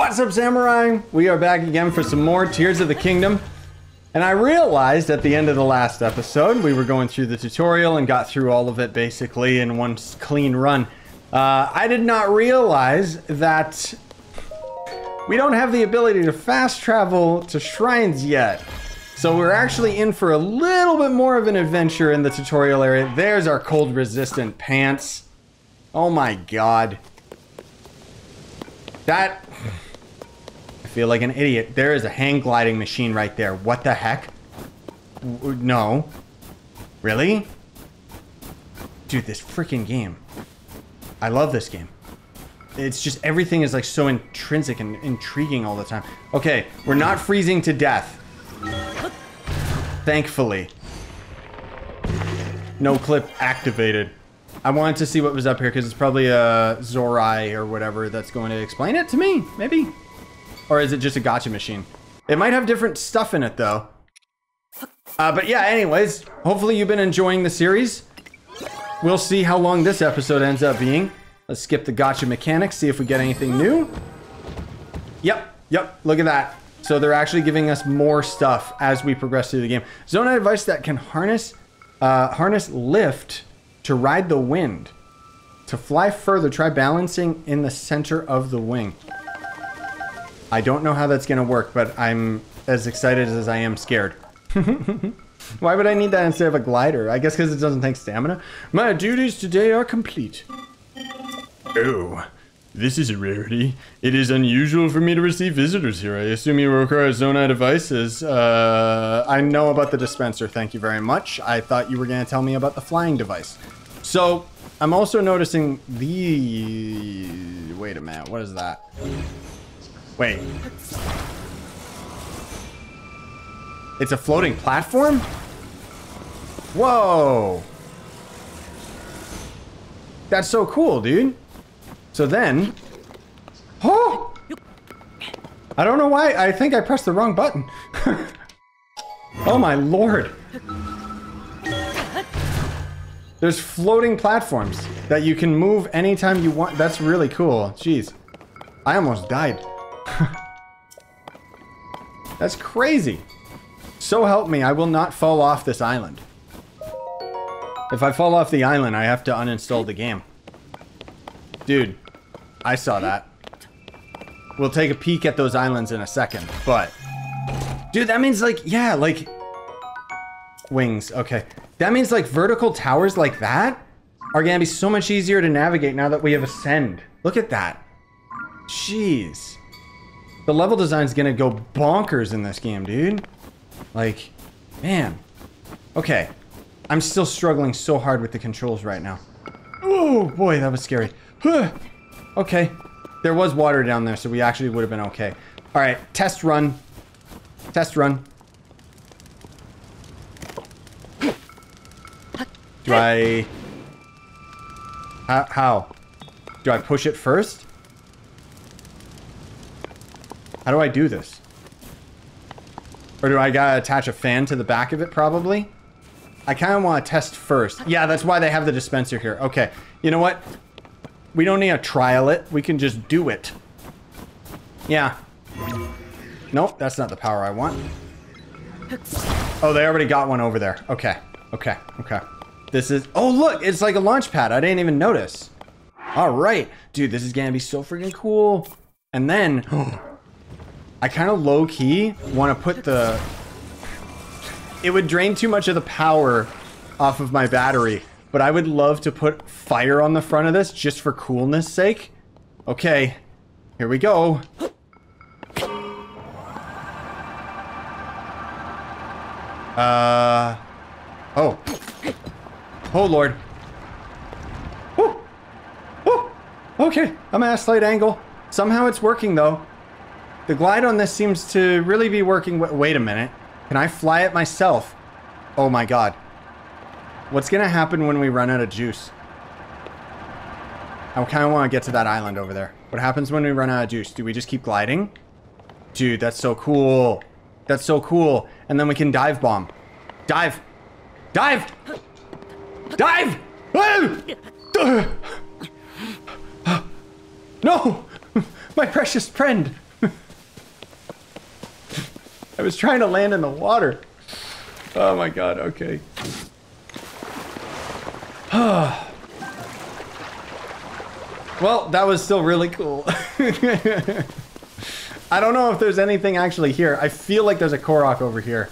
What's up, Samurai? We are back again for some more Tears of the Kingdom. And I realized at the end of the last episode, we were going through the tutorial and got through all of it basically in one clean run. Uh, I did not realize that we don't have the ability to fast travel to shrines yet. So we're actually in for a little bit more of an adventure in the tutorial area. There's our cold resistant pants. Oh my god. That... Feel like an idiot. There is a hang gliding machine right there. What the heck? No. Really? Dude, this freaking game. I love this game. It's just everything is like so intrinsic and intriguing all the time. Okay, we're not freezing to death. Thankfully. No clip activated. I wanted to see what was up here because it's probably a Zonai or whatever that's going to explain it to me, maybe? Or is it just a gacha machine? It might have different stuff in it though. Uh, but yeah, anyways, hopefully you've been enjoying the series. We'll see how long this episode ends up being. Let's skip the gacha mechanics, see if we get anything new. Yep, yep, look at that. So they're actually giving us more stuff as we progress through the game. Zonai device that can harness, uh, harness lift to ride the wind. To fly further, try balancing in the center of the wing. I don't know how that's going to work, but I'm as excited as I am scared. Why would I need that instead of a glider? I guess because it doesn't take stamina. My duties today are complete. Oh, this is a rarity. It is unusual for me to receive visitors here. I assume you require Zonai devices. Uh, I know about the dispenser, thank you very much. I thought you were going to tell me about the flying device. So, I'm also noticing the... Wait a minute, what is that? Wait. It's a floating platform? Whoa! That's so cool, dude. So then... Oh! I don't know why. I think I pressed the wrong button. oh my lord. There's floating platforms that you can move anytime you want. That's really cool. Jeez. I almost died. That's crazy. So help me, I will not fall off this island. If I fall off the island, I have to uninstall the game. Dude, I saw that. We'll take a peek at those islands in a second, but... Dude, that means like, yeah, like... Wings, okay. That means like vertical towers like that are gonna be so much easier to navigate now that we have Ascend. Look at that. Jeez. The level design's gonna go bonkers in this game, dude. Like, man. Okay. I'm still struggling so hard with the controls right now. Oh, boy, that was scary. okay. There was water down there, so we actually would have been okay. All right, test run. Test run. Do I... How? how? Do I push it first? How do I do this? Or do I gotta attach a fan to the back of it, probably? I kind of want to test first. Yeah, that's why they have the dispenser here. Okay, you know what? We don't need to trial it. We can just do it. Yeah. Nope, that's not the power I want. Oh, they already got one over there. Okay, okay, okay. This is... Oh, look! It's like a launch pad. I didn't even notice. All right. Dude, this is gonna be so freaking cool. And then... Oh, I kind of low-key want to put the... It would drain too much of the power off of my battery, but I would love to put fire on the front of this just for coolness sake. Okay, here we go. Uh... Oh. Oh, Lord. Woo! Woo! Okay, I'm at a slight angle. Somehow it's working, though. The glide on this seems to really be working. Wait a minute. Can I fly it myself? Oh my god. What's going to happen when we run out of juice? I kind of want to get to that island over there. What happens when we run out of juice? Do we just keep gliding? Dude, that's so cool. That's so cool. And then we can dive bomb. Dive. Dive! Dive! No! My precious friend! I was trying to land in the water. Oh my god, okay. well, that was still really cool. I don't know if there's anything actually here. I feel like there's a Korok over here.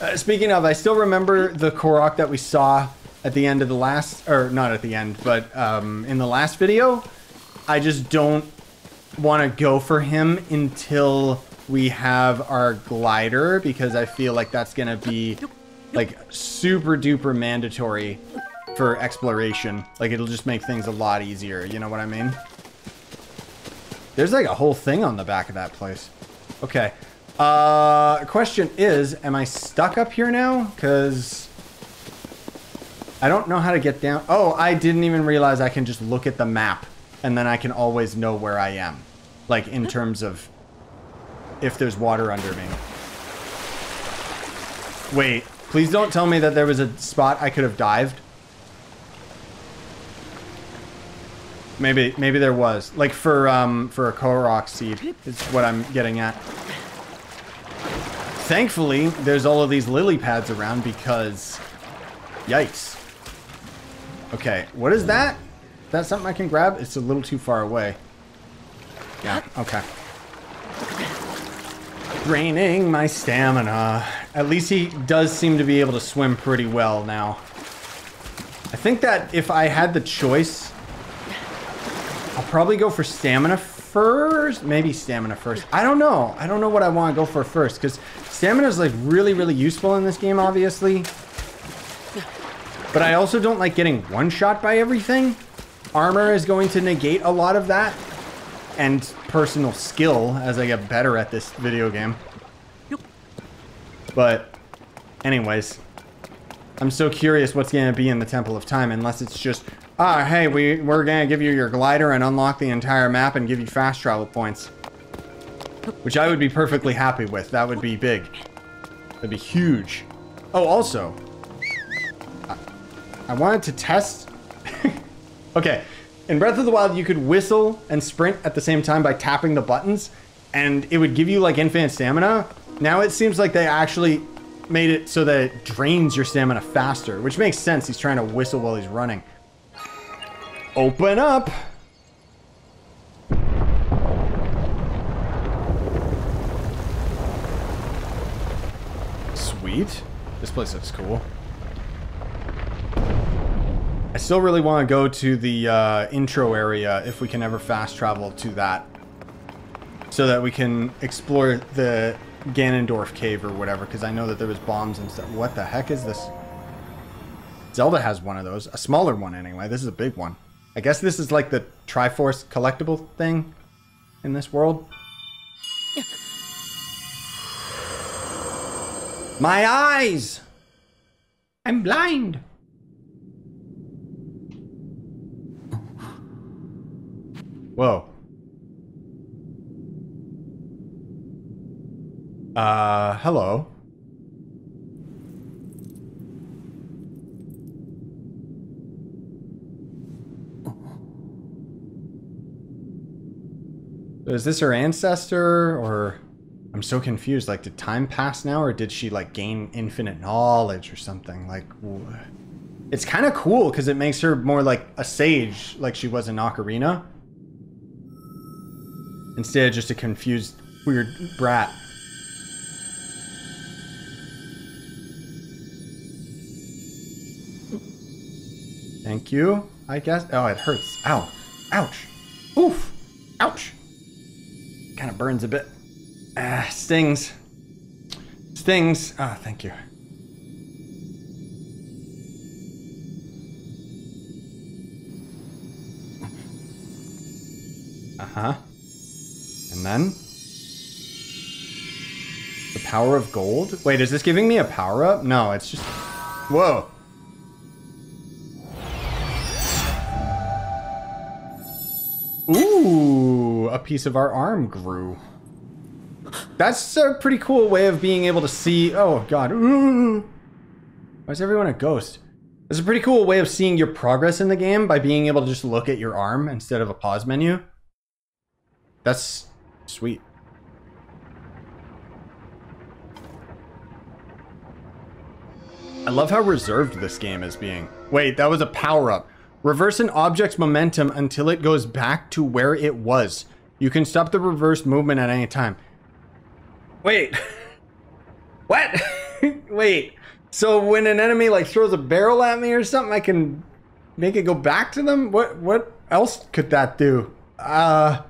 Uh, speaking of, I still remember the Korok that we saw at the end of the last, or not at the end, but um, in the last video. I just don't want to go for him until we have our glider because I feel like that's going to be like super duper mandatory for exploration. Like it'll just make things a lot easier. You know what I mean? There's like a whole thing on the back of that place. Okay. Uh, question is, am I stuck up here now? Because I don't know how to get down. Oh, I didn't even realize I can just look at the map and then I can always know where I am. Like in terms of if there's water under me. Wait, please don't tell me that there was a spot I could have dived. Maybe, maybe there was. Like for, um, for a Korok seed is what I'm getting at. Thankfully, there's all of these lily pads around because... Yikes. Okay, what is that? Is that something I can grab? It's a little too far away. Yeah, okay. Draining my stamina. At least he does seem to be able to swim pretty well now. I think that if I had the choice, I'll probably go for stamina first. Maybe stamina first. I don't know. I don't know what I want to go for first because stamina is like really, really useful in this game, obviously. But I also don't like getting one shot by everything. Armor is going to negate a lot of that. And personal skill as I get better at this video game. But anyways, I'm so curious what's going to be in the Temple of Time unless it's just Ah, hey, we, we're gonna give you your glider and unlock the entire map and give you fast travel points. Which I would be perfectly happy with. That would be big. That'd be huge. Oh, also, I, I wanted to test... okay, in Breath of the Wild, you could whistle and sprint at the same time by tapping the buttons, and it would give you, like, infinite stamina. Now it seems like they actually made it so that it drains your stamina faster, which makes sense. He's trying to whistle while he's running. Open up! Sweet. This place looks cool. I still really want to go to the uh, intro area if we can ever fast travel to that. So that we can explore the Ganondorf cave or whatever, because I know that there was bombs and stuff. What the heck is this? Zelda has one of those. A smaller one anyway. This is a big one. I guess this is like the Triforce collectible thing in this world. My eyes! I'm blind! Whoa. Uh, hello. Is this her ancestor or I'm so confused. Like, did time pass now or did she like gain infinite knowledge or something? Like, it's kind of cool because it makes her more like a sage like she was in Ocarina. Instead of just a confused, weird brat. Thank you, I guess. Oh, it hurts. Ow. Ouch. Oof. Ouch. Kind of burns a bit. Ah, stings. Stings. Ah, thank you. Uh-huh. And then? The power of gold? Wait, is this giving me a power-up? No, it's just... Whoa. Ooh, a piece of our arm grew. That's a pretty cool way of being able to see... Oh, God. Ooh. Why is everyone a ghost? It's a pretty cool way of seeing your progress in the game by being able to just look at your arm instead of a pause menu. That's Sweet. I love how reserved this game is being. Wait, that was a power-up. Reverse an object's momentum until it goes back to where it was. You can stop the reverse movement at any time. Wait. what? Wait. So when an enemy like throws a barrel at me or something, I can make it go back to them? What what else could that do? Uh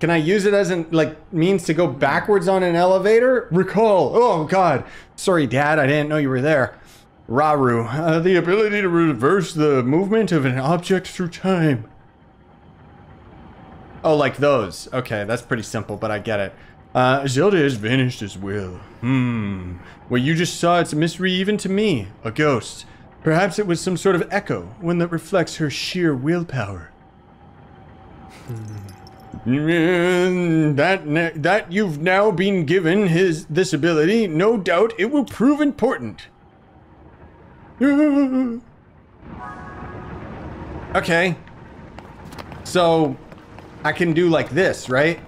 can I use it as an like means to go backwards on an elevator? Recall. Oh god. Sorry, Dad. I didn't know you were there. Rauru, uh, the ability to reverse the movement of an object through time. Oh, like those. Okay, that's pretty simple, but I get it. Uh, Zelda has vanished as well. Hmm. What you just saw, it's a mystery even to me. A ghost. Perhaps it was some sort of echo, one that reflects her sheer willpower. Hmm. Mm, that that you've now been given his this ability, no doubt it will prove important. okay. So I can do like this, right?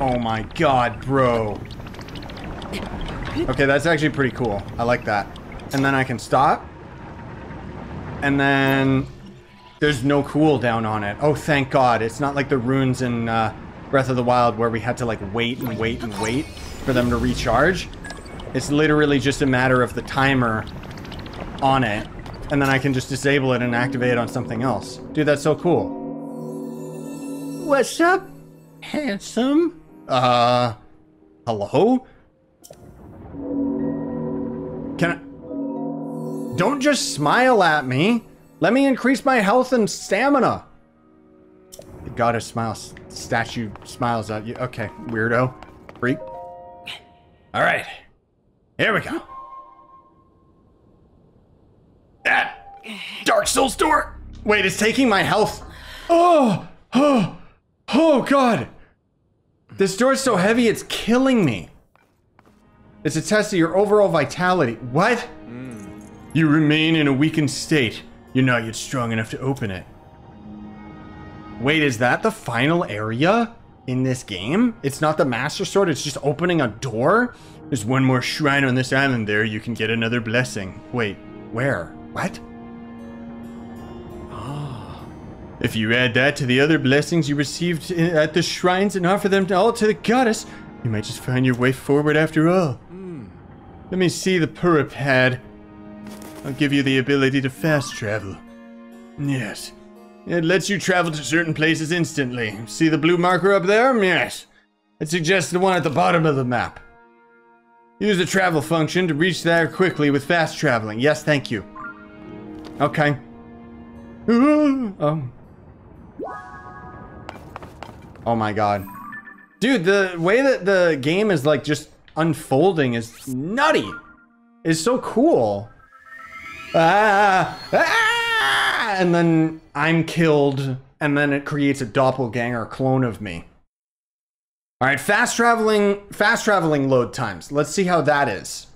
Oh my god, bro. Okay, that's actually pretty cool. I like that. And then I can stop. And then there's no cooldown on it. Oh, thank god. It's not like the runes in uh, Breath of the Wild where we had to like wait and wait and wait for them to recharge. It's literally just a matter of the timer on it. And then I can just disable it and activate it on something else. Dude, that's so cool. What's up, handsome? Uh, hello? Can I... Don't just smile at me. Let me increase my health and stamina. The goddess smiles. Statue smiles at you. Okay, weirdo. Freak. All right. Here we go. That Dark Souls door. Wait, it's taking my health. Oh, oh, oh, God. This door's so heavy, it's killing me. It's a test of your overall vitality. What? Mm. You remain in a weakened state. You're not yet strong enough to open it. Wait, is that the final area in this game? It's not the Master Sword, it's just opening a door? There's one more shrine on this island there, you can get another blessing. Wait, where? What? Ah. If you add that to the other blessings you received at the shrines and offer them all to the goddess, you might just find your way forward after all. Mm. Let me see the Purah pad. I'll give you the ability to fast travel. Yes. It lets you travel to certain places instantly. See the blue marker up there? Yes. It suggests the one at the bottom of the map. Use the travel function to reach there quickly with fast traveling. Yes, thank you. Okay. Oh. Oh my god. Dude, the way that the game is like just unfolding is nutty. It's so cool. Ah, ah, and then I'm killed, and then it creates a doppelganger clone of me. All right, fast traveling, fast traveling load times. Let's see how that is.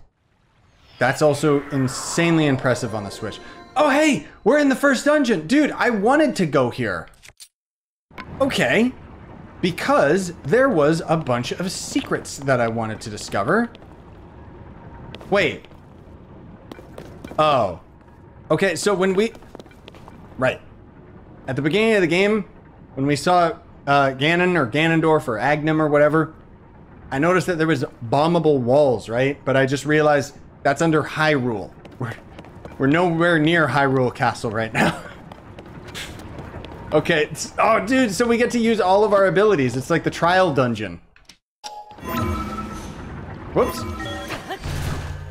That's also insanely impressive on the Switch. Oh, hey, we're in the first dungeon. Dude, I wanted to go here. Okay. Because there was a bunch of secrets that I wanted to discover. Wait. Oh. Okay, so when we... Right. At the beginning of the game, when we saw uh, Ganon or Ganondorf or Agnem or whatever, I noticed that there was bombable walls, right? But I just realized that's under Hyrule. We're, we're nowhere near Hyrule Castle right now. okay. Oh, dude, so we get to use all of our abilities. It's like the trial dungeon. Whoops.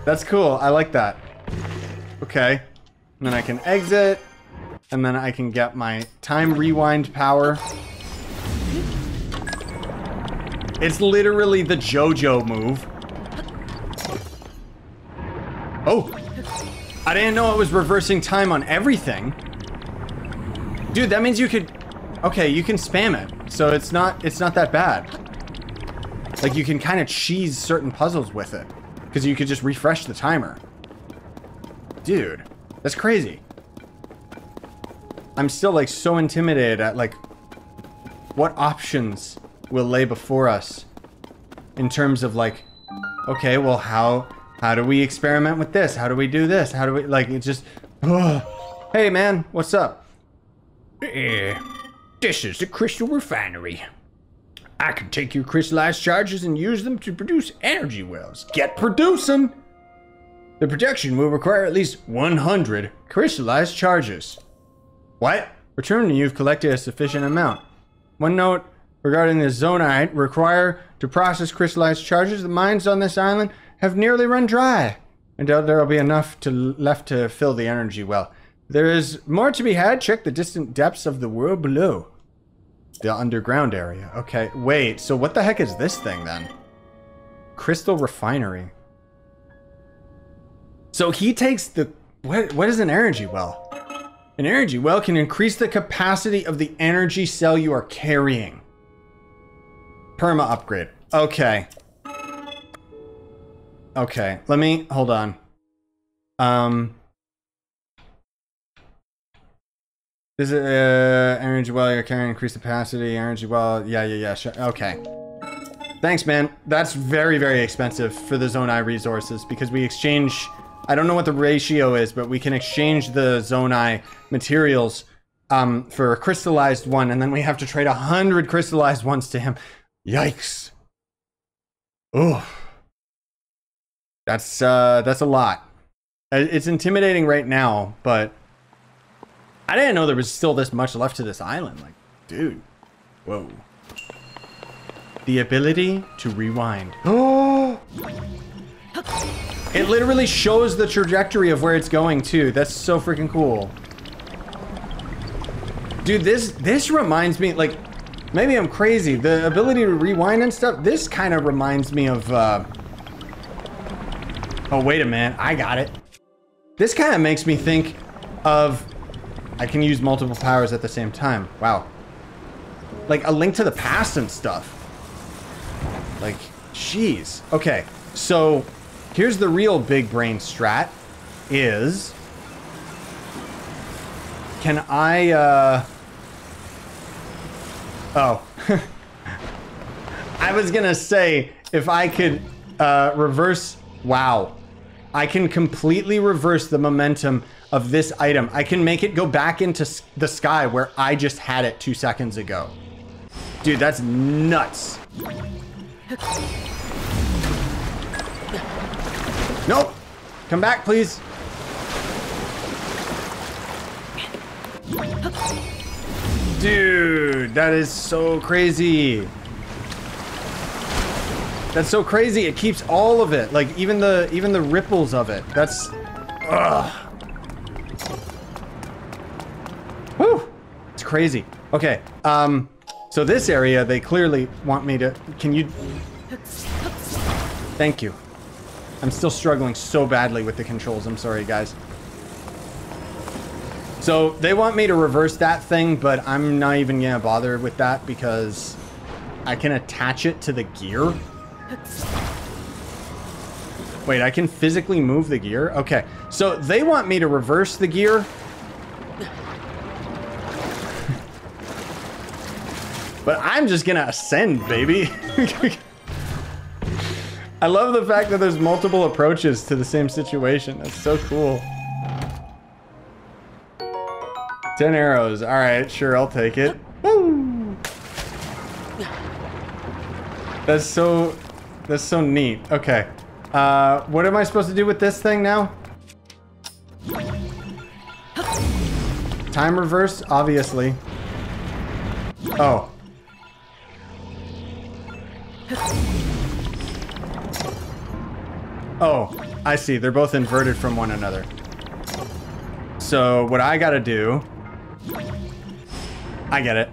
That's cool. I like that. Okay. And then I can exit. And then I can get my time rewind power. It's literally the JoJo move. Oh! I didn't know it was reversing time on everything. Dude, that means you could... Okay, you can spam it. So it's not it's not that bad. Like, you can kind of cheese certain puzzles with it. Because you could just refresh the timer. Dude, that's crazy. I'm still, like, so intimidated at, like, what options will lay before us in terms of, like, Okay, well, how how do we experiment with this? How do we do this? How do we like? it's just. ugh. Hey, man, what's up? Eh, this is the crystal refinery. I can take your crystallized charges and use them to produce energy wells. Get producing. The projection will require at least 100 crystallized charges. What? Return when you've collected a sufficient amount. One note regarding the zonaite require to process crystallized charges. The mines on this island have nearly run dry. I doubt there will be enough to left to fill the energy well. There is more to be had. Check the distant depths of the world below. The underground area. Okay, wait. So what the heck is this thing then? Crystal refinery. So he takes the what? What is an energy well? An energy well can increase the capacity of the energy cell you are carrying. Perma upgrade. Okay. Okay, let me hold on. Um This is uh, energy well you're carrying increased capacity, energy well, yeah, yeah, yeah, sure. Okay. Thanks, man. That's very, very expensive for the Zonai resources because we exchange I don't know what the ratio is, but we can exchange the Zonai materials um, for a crystallized one, and then we have to trade a hundred crystallized ones to him. Yikes. Oh. That's uh that's a lot. It's intimidating right now, but I didn't know there was still this much left to this island. Like, dude. Whoa. The ability to rewind. Oh! It literally shows the trajectory of where it's going too. That's so freaking cool. Dude, this this reminds me like maybe I'm crazy. The ability to rewind and stuff. This kind of reminds me of uh Oh, wait a minute. I got it. This kind of makes me think of I can use multiple powers at the same time. Wow. Like a link to the past and stuff. Like, jeez. Okay, so here's the real big brain strat is can I uh Oh. I was gonna say if I could uh reverse wow. I can completely reverse the momentum of this item. I can make it go back into the sky where I just had it two seconds ago. Dude, that's nuts. Nope. Come back, please. Dude, that is so crazy. That's so crazy. It keeps all of it, like even the even the ripples of it. That's ugh. Whew. It's crazy. Okay. Um so this area they clearly want me to can you Thank you. I'm still struggling so badly with the controls. I'm sorry, guys. So they want me to reverse that thing, but I'm not even gonna bother with that because I can attach it to the gear. Wait, I can physically move the gear? Okay, so they want me to reverse the gear. but I'm just gonna ascend, baby. I love the fact that there's multiple approaches to the same situation. That's so cool. 10 arrows. All right, sure, I'll take it. Woo! That's so that's so neat. Okay. Uh what am I supposed to do with this thing now? Time reverse, obviously. Oh. Oh, I see. They're both inverted from one another. So what I gotta do... I get it.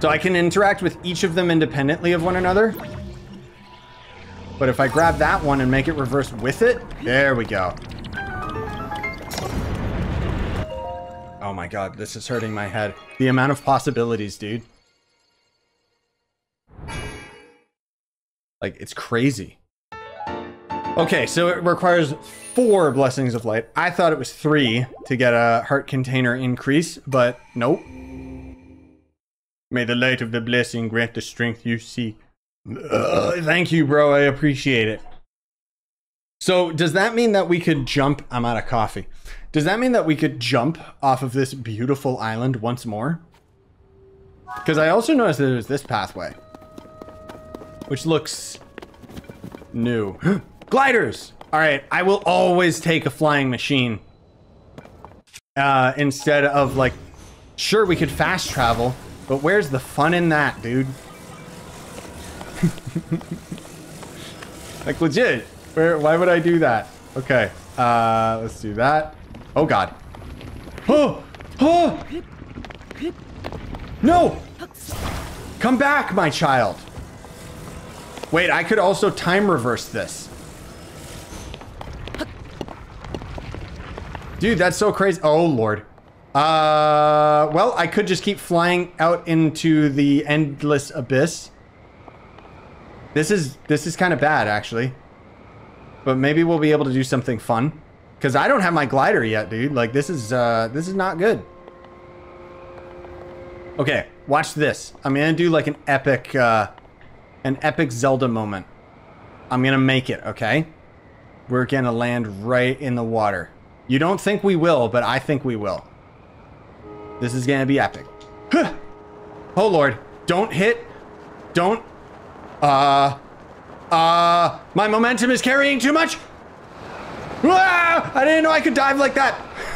So I can interact with each of them independently of one another. But if I grab that one and make it reverse with it, there we go. Oh my god, this is hurting my head. The amount of possibilities, dude. Like, it's crazy. Okay, so it requires four Blessings of Light. I thought it was three to get a heart container increase, but nope. May the light of the blessing grant the strength you seek. Thank you, bro. I appreciate it. So, does that mean that we could jump? I'm out of coffee. Does that mean that we could jump off of this beautiful island once more? Because I also noticed that there's this pathway, which looks new. Gliders! All right, I will always take a flying machine uh, instead of like, sure, we could fast travel, but where's the fun in that, dude? like legit. Where? Why would I do that? Okay. Uh, let's do that. Oh God. Oh! Oh! No! Come back, my child. Wait, I could also time reverse this. Dude, that's so crazy. Oh, Lord. Uh, well, I could just keep flying out into the endless abyss. This is, this is kind of bad, actually. But maybe we'll be able to do something fun. Because I don't have my glider yet, dude. Like, this is, uh, this is not good. Okay, watch this. I'm gonna do like an epic, uh, an epic Zelda moment. I'm gonna make it, okay? We're gonna land right in the water. You don't think we will, but I think we will. This is gonna be epic. Huh. Oh lord, don't hit. Don't. Uh. Uh. My momentum is carrying too much. Ah, I didn't know I could dive like that.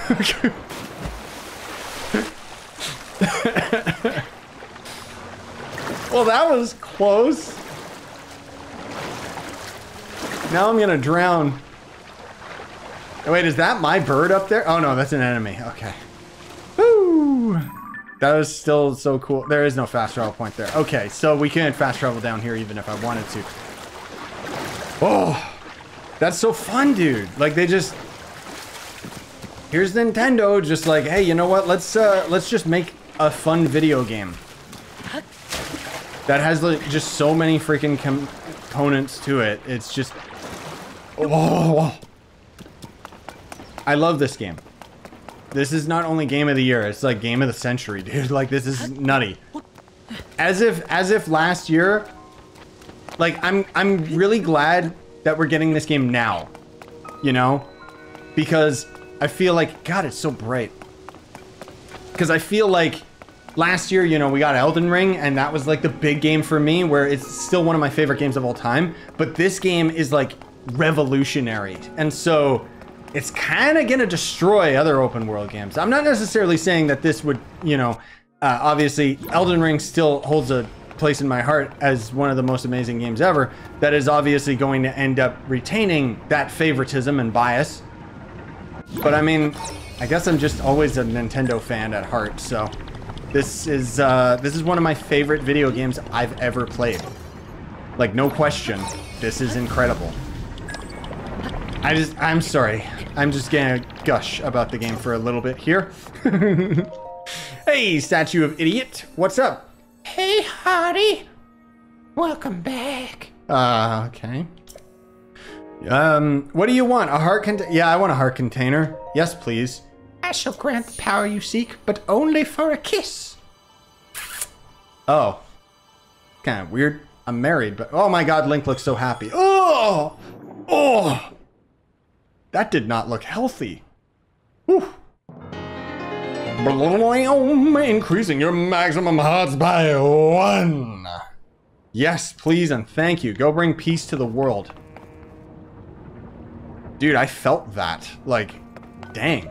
well, that was close. Now I'm gonna drown. Wait, is that my bird up there? Oh no, that's an enemy. Okay. Woo! That was still so cool. There is no fast travel point there. Okay, so we can't fast travel down here even if I wanted to. Oh, that's so fun, dude. Like they just here's Nintendo just like, hey, you know what? Let's uh let's just make a fun video game that has like just so many freaking components to it. It's just oh. I love this game. This is not only game of the year, it's like game of the century, dude. Like this is nutty. As if as if last year like I'm I'm really glad that we're getting this game now. You know? Because I feel like god, it's so bright. Cuz I feel like last year, you know, we got Elden Ring and that was like the big game for me where it's still one of my favorite games of all time, but this game is like revolutionary. And so it's kind of going to destroy other open world games. I'm not necessarily saying that this would, you know, uh, obviously Elden Ring still holds a place in my heart as one of the most amazing games ever. That is obviously going to end up retaining that favoritism and bias. But I mean, I guess I'm just always a Nintendo fan at heart, so this is uh, this is one of my favorite video games I've ever played. Like no question, this is incredible. I just, I'm sorry. I'm just gonna gush about the game for a little bit here. hey, statue of idiot. What's up? Hey, Hardy. Welcome back. Uh, okay. Um, what do you want? A heart container? Yeah, I want a heart container. Yes, please. I shall grant the power you seek, but only for a kiss. Oh. Kind of weird. I'm married, but oh my god, Link looks so happy. Oh! Oh! That did not look healthy. Whew. Increasing your maximum hearts by one. Yes, please and thank you. Go bring peace to the world. Dude, I felt that. Like, dang.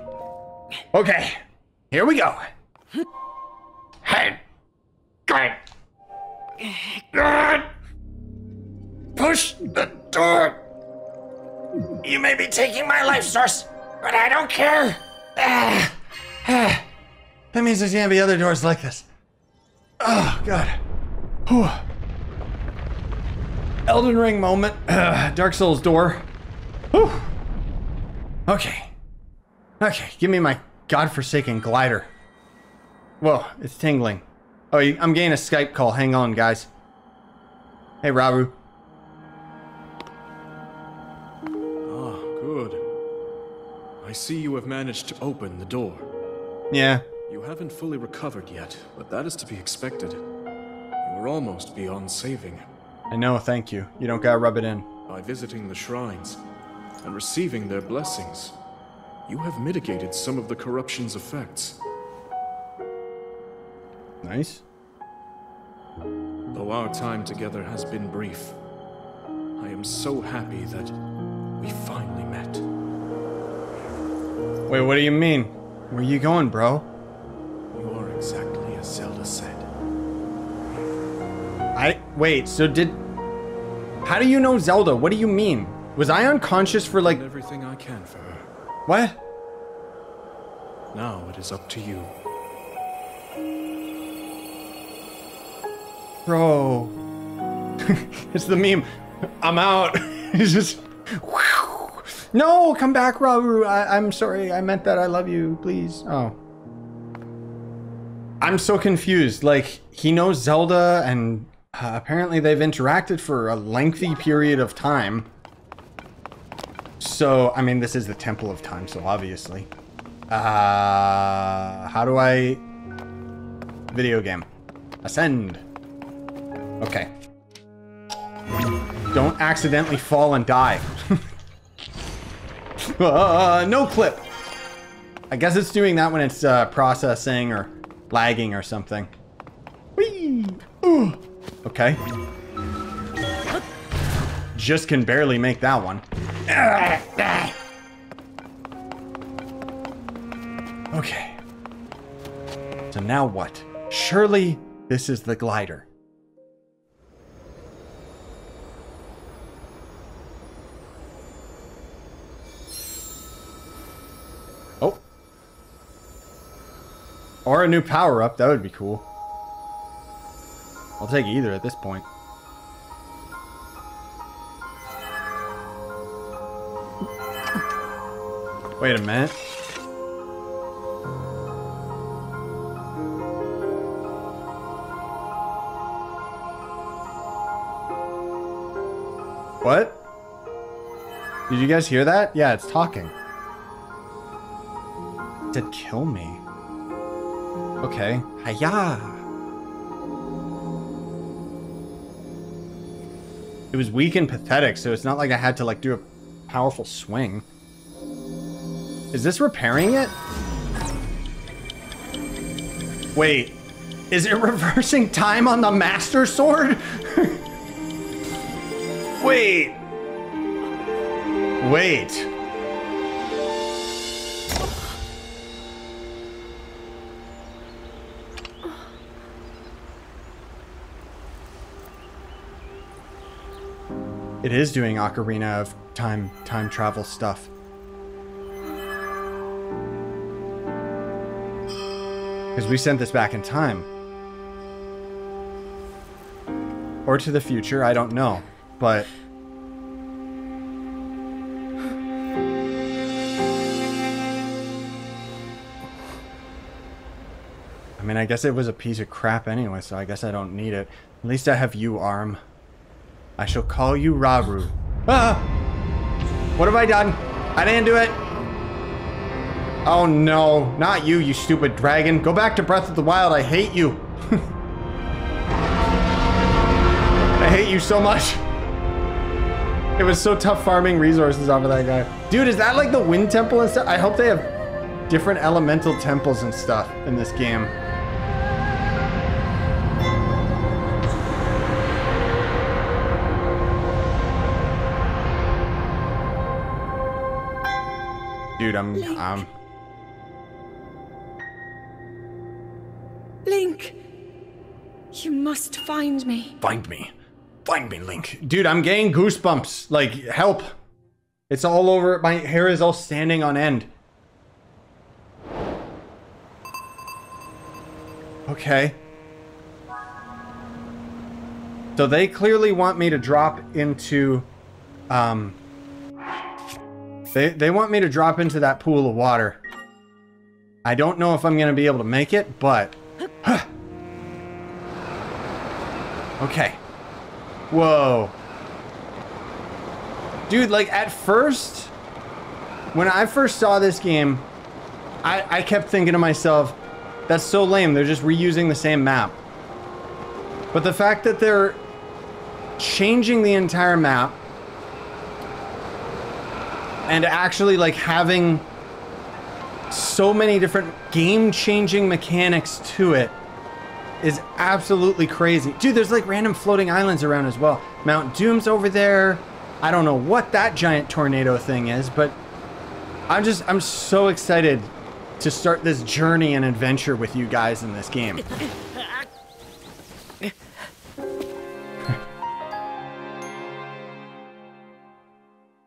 Okay, here we go. Hey, good. Push the door. You may be taking my life source, but I don't care. That means there's gonna be other doors like this. Oh, God. Whew. Elden Ring moment. Uh, Dark Souls door. Whew. Okay. Okay, give me my godforsaken glider. Whoa, it's tingling. Oh, I'm getting a Skype call. Hang on, guys. Hey, Rauru. I see you have managed to open the door. Yeah. You haven't fully recovered yet, but that is to be expected. You are almost beyond saving. I know, thank you. You don't gotta rub it in. By visiting the shrines and receiving their blessings, you have mitigated some of the corruption's effects. Nice. Though our time together has been brief, I am so happy that we finally met. Wait, what do you mean? Where you going, bro? You are exactly as Zelda said. I wait, so did How do you know Zelda? What do you mean? Was I unconscious for like everything I can for her. what? Now it is up to you. Bro. it's the meme. I'm out. He's just No, come back, Rauru. I, I'm sorry. I meant that. I love you. Please. Oh. I'm so confused. Like, he knows Zelda, and uh, apparently they've interacted for a lengthy period of time. So, I mean, this is the Temple of Time, so obviously. Uh, how do I... Video game. Ascend. Okay. Don't accidentally fall and die. uh, no clip. I guess it's doing that when it's uh, processing or lagging or something. Whee! Ooh. Okay. Just can barely make that one. Okay. So now what? Surely this is the glider. Or a new power up, that would be cool. I'll take either at this point. Wait a minute. What? Did you guys hear that? Yeah, it's talking. It said kill me. Okay. Hiya. It was weak and pathetic, so it's not like I had to like do a powerful swing. Is this repairing it? Wait, is it reversing time on the Master Sword? Wait. Wait. It is doing Ocarina of Time time travel stuff. Because we sent this back in time. Or to the future, I don't know. But I mean, I guess it was a piece of crap anyway, so I guess I don't need it. At least I have you, Arm. I shall call you Rauru. Ah! What have I done? I didn't do it. Oh no, not you, you stupid dragon. Go back to Breath of the Wild. I hate you. I hate you so much. It was so tough farming resources off of that guy. Dude, is that like the wind temple and stuff? I hope they have different elemental temples and stuff in this game. Dude, I'm Link. I'm Link! You must find me. Find me. Find me, Link. Dude, I'm getting goosebumps. Like, help. It's all over. My hair is all standing on end. Okay. So they clearly want me to drop into, um, they, they want me to drop into that pool of water. I don't know if I'm going to be able to make it, but... okay. Whoa. Dude, like, at first, when I first saw this game, I, I kept thinking to myself, that's so lame, they're just reusing the same map. But the fact that they're changing the entire map and actually like having so many different game-changing mechanics to it is absolutely crazy. Dude, there's like random floating islands around as well. Mount Doom's over there. I don't know what that giant tornado thing is, but I'm just I'm so excited to start this journey and adventure with you guys in this game.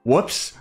Whoops.